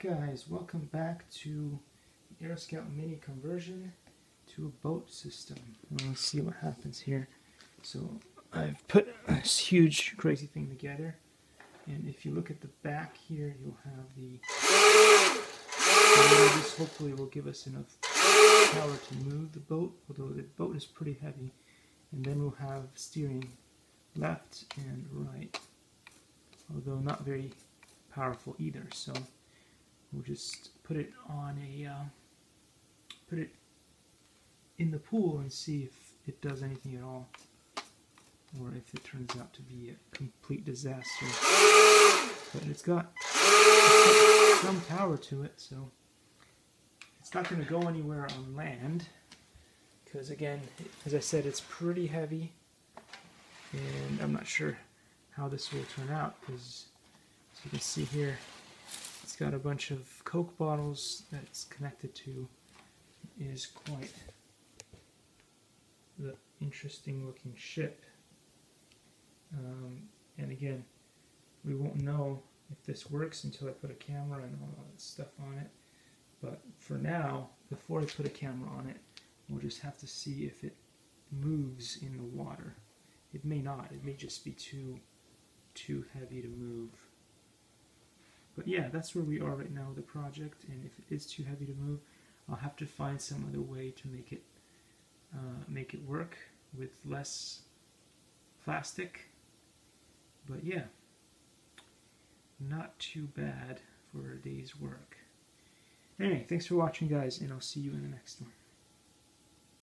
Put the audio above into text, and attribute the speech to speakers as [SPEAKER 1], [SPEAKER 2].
[SPEAKER 1] Guys, welcome back to AeroScout Mini conversion to a boat system. Let's see what happens here. So I've put this huge crazy thing together and if you look at the back here you'll have the this hopefully will give us enough power to move the boat although the boat is pretty heavy and then we'll have steering left and right although not very powerful either so we'll just put it on a uh, put it in the pool and see if it does anything at all. Or if it turns out to be a complete disaster. But it's got, some power to it so it's not going to go anywhere on land. Because again as I said it's pretty heavy. And I'm not sure how this will turn out because as you can see here got a bunch of Coke bottles that it's connected to. It is quite the interesting looking ship. Um, and again, we won't know if this works until I put a camera and all that stuff on it. But for now, before I put a camera on it, we'll just have to see if it moves in the water. It may not. It may just be too too heavy to move. But yeah, that's where we are right now with the project, and if it is too heavy to move, I'll have to find some other way to make it uh, make it work with less plastic. But yeah, not too bad for a day's work. Anyway, thanks for watching guys, and I'll see you in the next one.